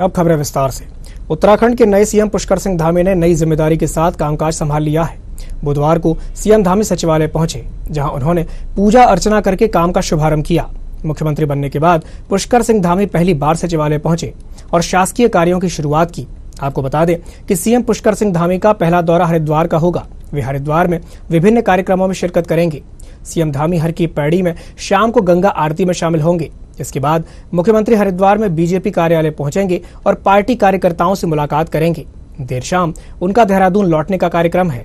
अब खबरें विस्तार से। उत्तराखंड के नए सीएम पुष्कर सिंह धामी ने नई ज़िम्मेदारी के साथ कामकाज संभाल लिया है। बुधवार को सीएम धामी सचिवालय पहुँचे, जहाँ उन्होंने पूजा अर्चना करके काम का शुभारंभ किया। मुख्यमंत्री बनने के बाद पुष्कर सिंह धामी पहली बार सचिवालय पहुँचे और शासकीय कार्यों की शुरुआत की। आपको बता दें कि सीएम पुष्कर सिंह धामी का पहला दौरा हरिद्वार का होगा। वे हरिद्वार में विभिन्न कार्यक्रमों में शिरकत करेंगे। सीएम धामी हर की पैड़ी में शाम को गंगा आरती में शामिल होंगे। इसके बाद मुख्यमंत्री हरिद्वार में बीजेपी कार्यालय पहुँचेंगे और पार्टी कार्यकर्ताओं से मुलाकात करेंगे। देर शाम उनका देहरादून लौटने का कार्यक्रम है।